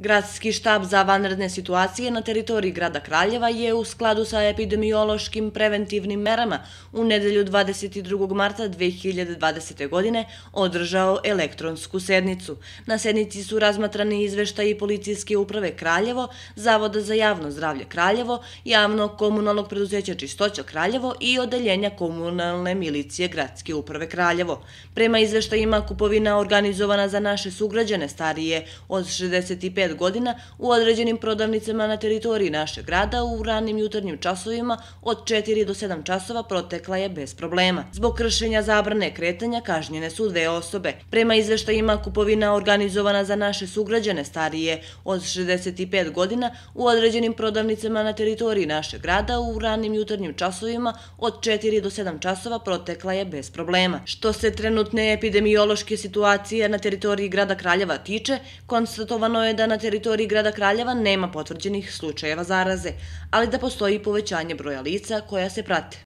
Gradski štab za vanredne situacije na teritoriji grada Kraljeva je u skladu sa epidemiološkim preventivnim merama u nedelju 22. marta 2020. godine održao elektronsku sednicu. Na sednici su razmatrani izveštaji policijske uprave Kraljevo, Zavoda za javno zdravlje Kraljevo, javnog komunalnog preduzeća Čistoća Kraljevo i odeljenja komunalne milicije Gradske uprave Kraljevo. Prema izveštajima kupovina organizovana za naše sugrađane starije od 65 5 godina u određenim prodavnicama na teritoriji našeg grada u ranim jutarnjim časovima od 4 do 7 časova protekla je bez problema. Zbog kršenja zabrane kretanja kažnjene su dve osobe. Prema izveštajima kupovina organizovana za naše sugrađane starije od 65 godina u određenim prodavnicama na teritoriji našeg grada u ranim jutarnjim časovima od 4 do 7 časova protekla je bez problema. Što se trenutne epidemiološke situacije na teritoriji grada Kraljeva tiče, konstatovano je da na teritoriji grada Kraljeva nema potvrđenih slučajeva zaraze, ali da postoji povećanje broja lica koja se prate.